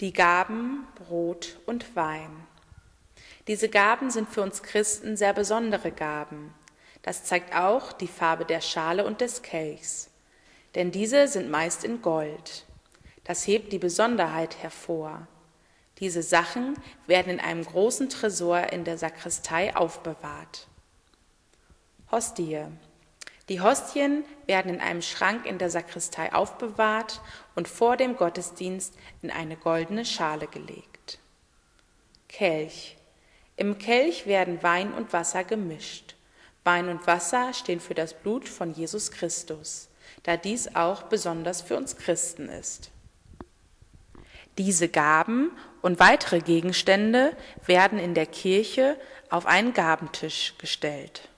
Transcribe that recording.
Die Gaben Brot und Wein. Diese Gaben sind für uns Christen sehr besondere Gaben. Das zeigt auch die Farbe der Schale und des Kelchs. Denn diese sind meist in Gold. Das hebt die Besonderheit hervor. Diese Sachen werden in einem großen Tresor in der Sakristei aufbewahrt. Hostie. Die Hostien werden in einem Schrank in der Sakristei aufbewahrt und vor dem Gottesdienst in eine goldene Schale gelegt. Kelch. Im Kelch werden Wein und Wasser gemischt. Wein und Wasser stehen für das Blut von Jesus Christus, da dies auch besonders für uns Christen ist. Diese Gaben und weitere Gegenstände werden in der Kirche auf einen Gabentisch gestellt.